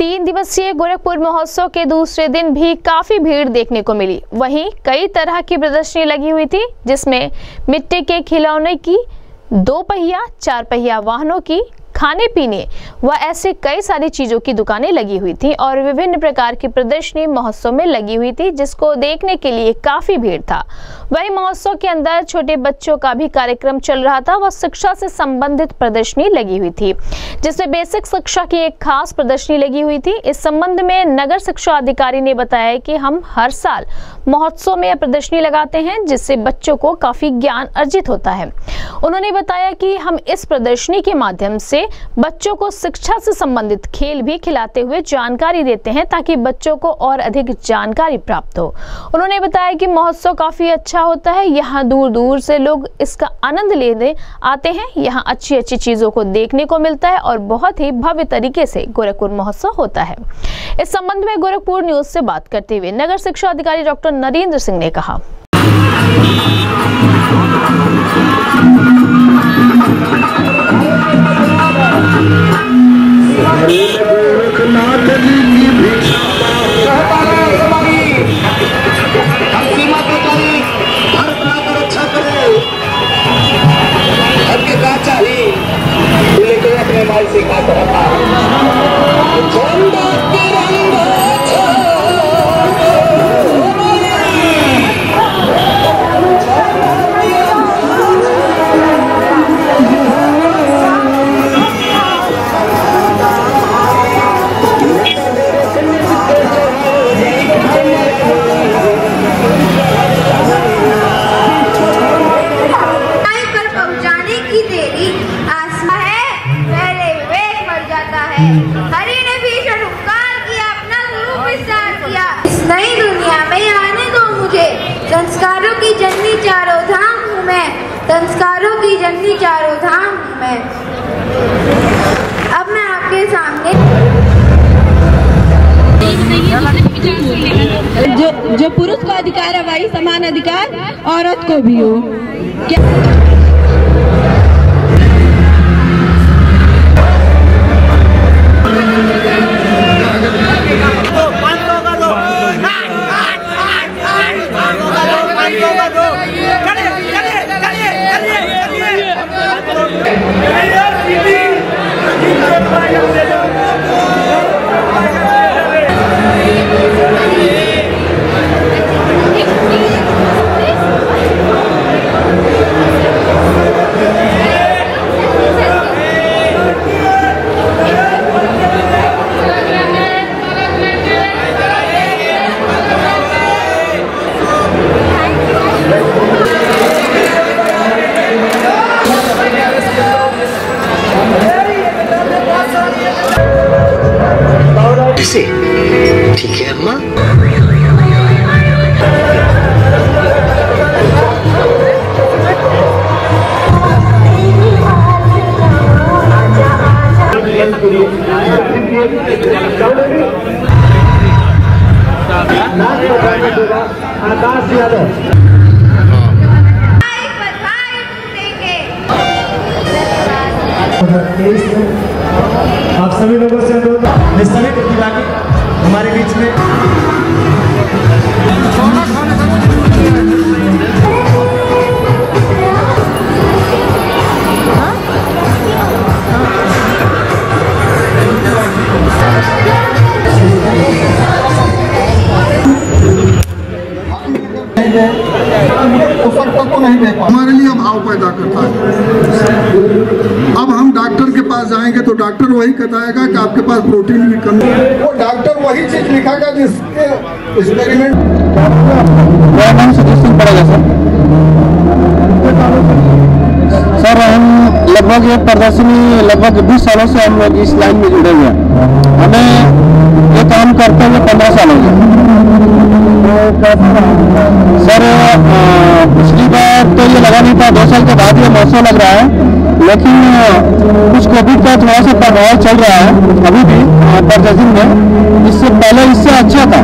तीन दिवसीय गोरखपुर महोत्सव के दूसरे दिन भी काफ़ी भीड़ देखने को मिली। वहीं कई तरह की प्रदर्शनी लगी हुई थी, जिसमें मिट्टी के खिलौने की, दो पहिया, चार पहिया वाहनों की खाने पीने व ऐसे कई सारी चीज़ों की दुकानें लगी हुई थी और विभिन्न प्रकार की प्रदर्शनी महोत्सव में लगी हुई थी, जिसको देखने के लिए काफ़ी भीड़ था। वही महोत्सव के अंदर छोटे बच्चों का भी कार्यक्रम चल रहा था व शिक्षा से संबंधित प्रदर्शनी लगी हुई थी, जिसमें बेसिक शिक्षा की एक खास प्रदर्शनी लगी हुई थी। इस संबंध में नगर शिक्षा अधिकारी ने बताया कि हम हर साल महोत्सव में प्रदर्शनी लगाते हैं, जिससे बच्चों को काफ़ी ज्ञान अर्जित होता है। उन्होंने बताया कि हम इस प्रदर्शनी के माध्यम से बच्चों को शिक्षा से संबंधित खेल भी खिलाते हुए जानकारी देते हैं ताकि बच्चों को और अधिक जानकारी प्राप्त हो। उन्होंने बताया कि महोत्सव काफ़ी अच्छा होता है। यहाँ दूर दूर से लोग इसका आनंद लेने आते हैं। यहाँ अच्छी अच्छी चीज़ों को देखने को मिलता है और बहुत ही भव्य तरीके से गोरखपुर महोत्सव होता है। इस संबंध में गोरखपुर न्यूज़ से बात करते हुए नगर शिक्षा अधिकारी डॉक्टर नरेंद्र सिंह ने कहा। गोरखनाथ अपने माल संस्कारों की जननी चारों धाम हूँ मैं। संस्कारों की जननी चारों धाम हूँ मैं। अब मैं आपके सामने जो जो पुरुष को अधिकार है, वही समान अधिकार, औरत को भी हो। क्या ऐसे आकाश यादव आप सभी लोगों से अनुरोध है, सभी प्रतिभागी हमारे बीच में। हमारे लिए भाव पैदा करता है। अब हम डॉक्टर के पास जाएँगे तो डॉक्टर वही बताएगा कि आपके पास प्रोटीन की कमी है। वो डॉक्टर वही चीज़ लिखेगा जिसके एक्सपेरिमेंट सर सर हम लगभग ये प्रदर्शनी लगभग 20 सालों से हम लोग इस लाइन में जुड़े हुए हैं। हमें ये काम करते हुए पंद्रह साल हो गए। सर पिछली बार तो ये लगा नहीं था, दो साल के बाद ये मौसम लग रहा है, लेकिन कुछ कोविड का थोड़ा सा प्रभाव चल रहा है अभी भी प्रदर्शन में, इससे पहले इससे अच्छा था,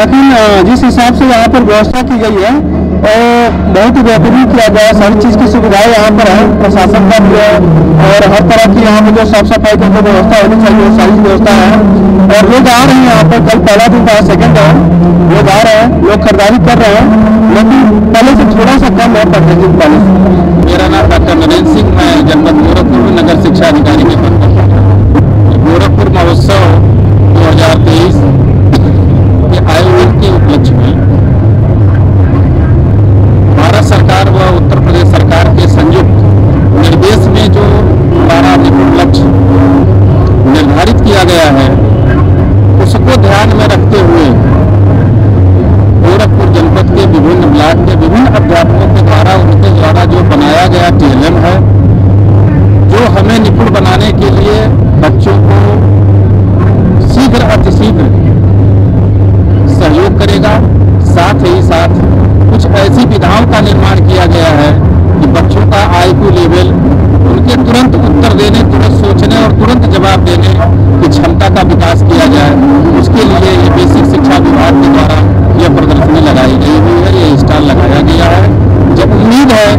लेकिन जिस हिसाब से यहाँ पर व्यवस्था की गई है, और बहुत ही बेहतरीन किया गया सारी चीज़ की सुविधाएँ यहाँ पर है, प्रशासन का और हर तरह की यहाँ पे जो साफ़ सफ़ाई की जो व्यवस्था होनी चाहिए वो सारी व्यवस्था है। और लोग आ रहे हैं यहाँ पे, कल पहला दिन था सेकंड है लोग आ रहे हैं, लोग खरीदारी कर रहे हैं, लेकिन पहले से थोड़ा सा कम है परचेजिंग पहले से। गया टीएलएम है, जो हमें निपुण बनाने के लिए बच्चों को शीघ्र अतिशीघ्र सहयोग करेगा। साथ ही साथ कुछ ऐसी विधाओं का निर्माण किया गया है कि बच्चों का आईक्यू लेवल, उनके तुरंत उत्तर देने, तुरंत सोचने और तुरंत जवाब देने की क्षमता का विकास किया जाए। उसके लिए ये बेसिक शिक्षा विभाग के द्वारा यह प्रदर्शनी लगाई गई हुई है, ये स्टॉल लगाया गया है। जब उम्मीद है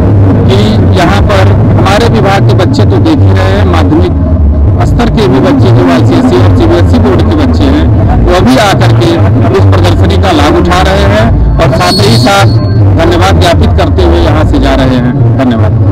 कि यहाँ पर हमारे विभाग के बच्चे तो देख ही रहे हैं, माध्यमिक स्तर के भी बच्चे जो आईसीएसई और सीबीएसई बोर्ड के बच्चे हैं, वो भी आकर के इस प्रदर्शनी का लाभ उठा रहे हैं और साथ ही साथ धन्यवाद ज्ञापित करते हुए यहाँ से जा रहे हैं। धन्यवाद।